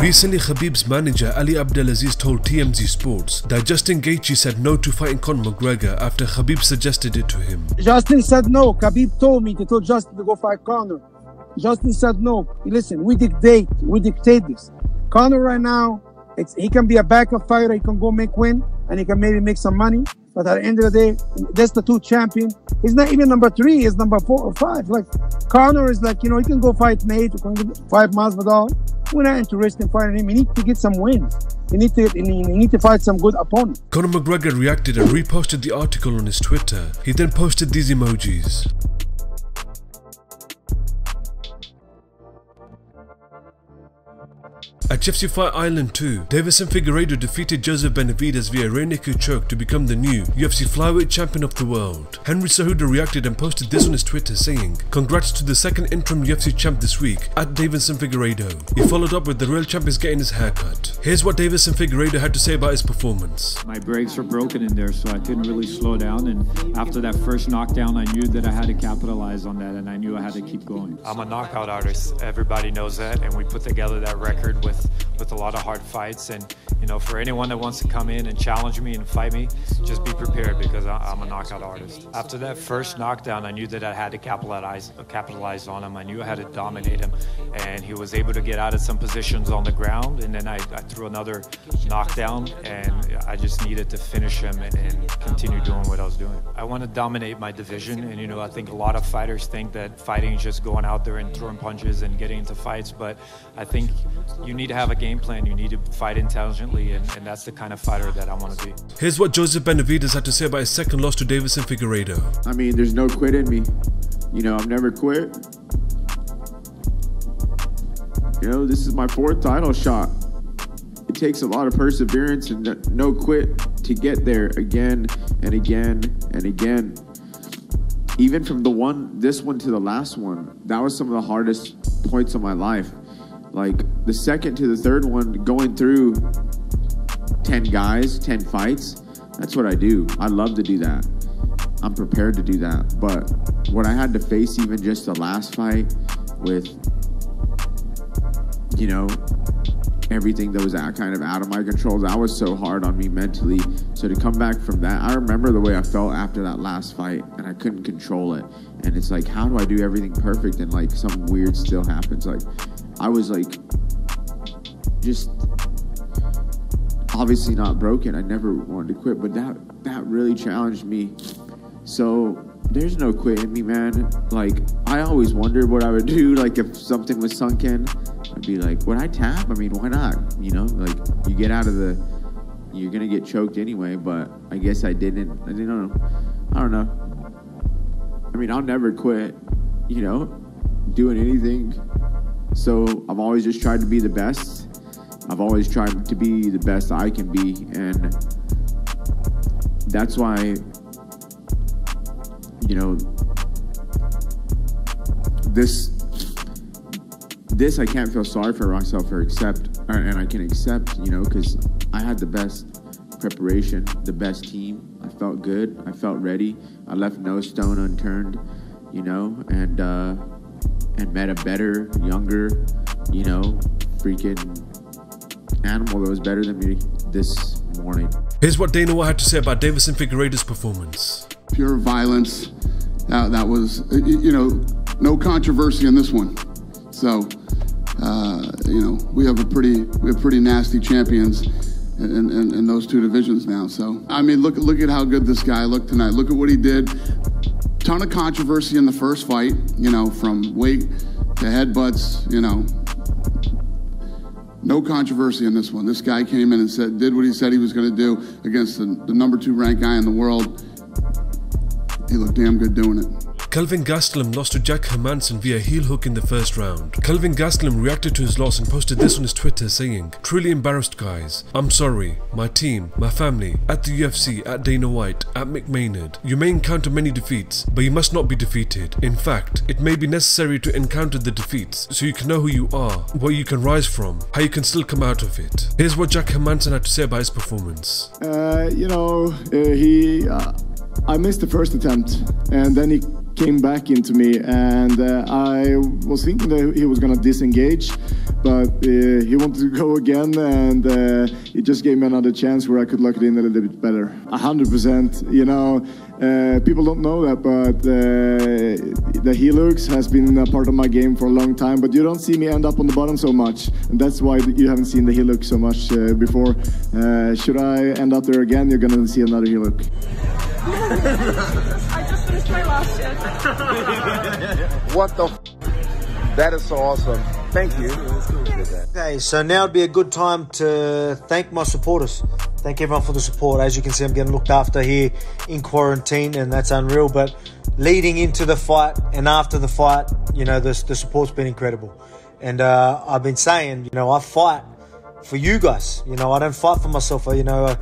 Recently, Khabib's manager Ali Abdelaziz told TMZ Sports that Justin Gaethje said no to fighting Conor McGregor after Khabib suggested it to him. Justin said no. Khabib told me to tell Justin to go fight Conor. Justin said no. Listen, we dictate. We dictate this. Conor right now, he can be a backup fighter. He can go make win, and he can maybe make some money. But at the end of the day, that's the two champion. He's not even number three. He's number four or five. Like Conor is like you know he can go fight Nate, fight Masvidal. We're not interested in fighting him. He needs to get some wins. He need to he need to fight some good opponent. Conor McGregor reacted and reposted the article on his Twitter. He then posted these emojis. At UFC Fight Island 2, Deiveson Figueiredo defeated Joseph Benavidez via rear naked choke to become the new UFC flyweight champion of the world. Henry Cejudo reacted and posted this on his Twitter saying, Congrats to the second interim UFC champ this week, at Deiveson Figueiredo. He followed up with the real champ is getting his haircut. Here's what Deiveson Figueiredo had to say about his performance. My brakes were broken in there, so I couldn't really slow down. And after that first knockdown, I knew that I had to capitalize on that, and I knew I had to keep going. I'm a knockout artist. Everybody knows that, and we put together that record with podcast with a lot of hard fights. And you know, for anyone that wants to come in and challenge me and fight me, just be prepared because I'm a knockout artist. After that first knockdown, I knew that I had to capitalize capitalize on him. I knew I had to dominate him, and he was able to get out of some positions on the ground. And then I, I threw another knockdown, and I just needed to finish him and, and continue doing what I was doing. I want to dominate my division, and you know, I think a lot of fighters think that fighting is just going out there and throwing punches and getting into fights, but I think you need to have a game plan. You need to fight intelligently, and, and that's the kind of fighter that I want to be. Here's what Joseph Benavidez had to say about his second loss to Deiveson Figueiredo. I mean, there's no quit in me. You know, I've never quit. You know, this is my fourth title shot. It takes a lot of perseverance and no quit to get there again and again and again. Even from the one, this one to the last one, that was some of the hardest points of my life. Like the second to the third one, going through 10 guys, 10 fights, that's what I do. I love to do that. I'm prepared to do that. But what I had to face, even just the last fight with, you know, everything that was out, kind of out of my control, that was so hard on me mentally. So to come back from that, I remember the way I felt after that last fight, and I couldn't control it. And it's like, how do I do everything perfect and like something weird still happens? Like, I was like, just obviously not broken. I never wanted to quit, but that that really challenged me. So there's no quit in me, man. Like I always wondered what I would do. Like if something was sunk in, I'd be like, would I tap? I mean, why not? You know, like you get out of the, you're gonna get choked anyway. But I guess I didn't. I didn't know. I don't know. I mean, I'll never quit. You know, doing anything. So I've always just tried to be the best. I've always tried to be the best I can be, and that's why, you know, this this I can't feel sorry for myself or accept, and I can accept, you know, because I had the best preparation, the best team. I felt good. I felt ready. I left no stone unturned, you know, and uh, and met a better, younger, you know, freaking animal that was better than me this morning. Here's what Dana White had to say about Deiveson Figueiredo's performance. Pure violence. That, that was, you know, no controversy in this one. So, uh, you know, we have a pretty, we have pretty nasty champions in, in, in, those two divisions now. So, I mean, look, look at how good this guy looked tonight. Look at what he did. Ton of controversy in the first fight, you know, from weight to headbutts, you know, no controversy in this one. This guy came in and said, did what he said he was going to do against the, the number two ranked guy in the world. He looked damn good doing it. Kelvin Gastelum lost to Jack Hermansson via heel hook in the first round. Kelvin Gastelum reacted to his loss and posted this on his Twitter saying, Truly embarrassed guys. I'm sorry. My team, my family, at the UFC, at Dana White, at Mick Maynard. You may encounter many defeats, but you must not be defeated. In fact, it may be necessary to encounter the defeats so you can know who you are, what you can rise from, how you can still come out of it. Here's what Jack Hermansson had to say about his performance. Uh, you know, uh, he... Uh, I missed the first attempt, and then he came back into me, and uh, I was thinking that he was gonna disengage, but uh, he wanted to go again, and uh, it just gave me another chance where I could lock it in a little bit better. hundred percent, you know. Uh, people don't know that, but uh, the heel hooks has been a part of my game for a long time. But you don't see me end up on the bottom so much, and that's why you haven't seen the heel hooks so much uh, before. Should I end up there again, you're gonna see another heel hooks. I just finished my last what the? that is so awesome. Thank you. Okay, so now would be a good time to thank my supporters. Thank everyone for the support. As you can see, I'm getting looked after here in quarantine, and that's unreal. But leading into the fight and after the fight, you know, the, the support's been incredible. And uh, I've been saying, you know, I fight for you guys. You know, I don't fight for myself. Uh, you know, uh,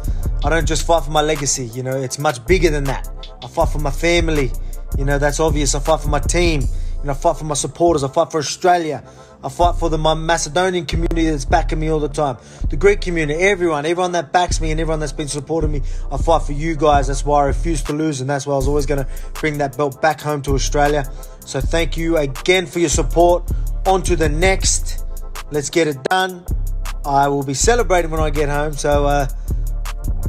I don't just fight for my legacy. You know, it's much bigger than that. I fight for my family. You know, that's obvious. I fight for my team. You know, I fight for my supporters. I fight for Australia. I fight for the my Macedonian community that's backing me all the time. The Greek community, everyone, everyone that backs me and everyone that's been supporting me. I fight for you guys. That's why I refuse to lose, and that's why I was always going to bring that belt back home to Australia. So thank you again for your support. On to the next. Let's get it done. I will be celebrating when I get home. So uh,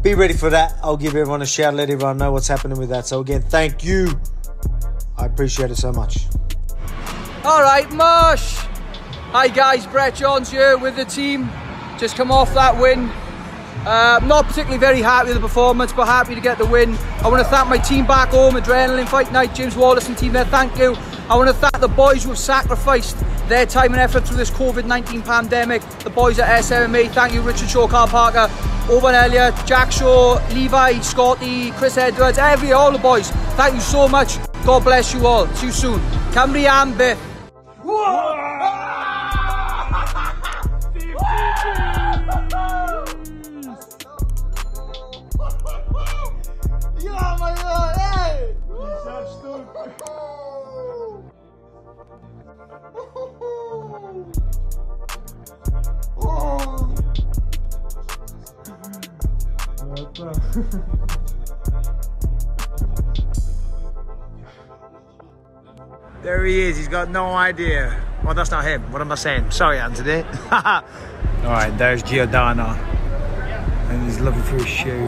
be ready for that. I'll give everyone a shout, let everyone know what's happening with that. So again, thank you. I appreciate it so much. All right, Marsh. Hi guys, Brett Johns here with the team. Just come off that win. Uh, not particularly very happy with the performance, but happy to get the win. I want to thank my team back home, Adrenaline Fight Night, James Wallace and team there, thank you. I want to thank the boys who have sacrificed their time and effort through this COVID-19 pandemic. The boys at SMMA, thank you Richard Shaw, Carl Parker, Owen Elliott, Jack Shaw, Levi, Scotty, Chris Edwards, every, all the boys. Thank you so much. God bless you all. See you soon. Cymru am. There he is, he's got no idea. Well, that's not him. What am I saying? Sorry, Anthony. Alright, there's Giordano. And he's looking for his shoe.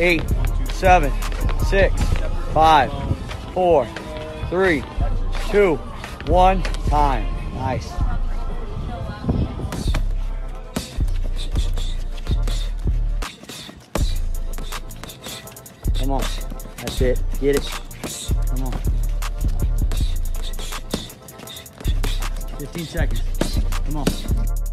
eight, seven, six, five, four, three, two, one. Time. Nice. Come on. That's it. Get it. Come on. 15 seconds. Come on.